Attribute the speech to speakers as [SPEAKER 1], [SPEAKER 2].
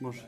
[SPEAKER 1] Можешь.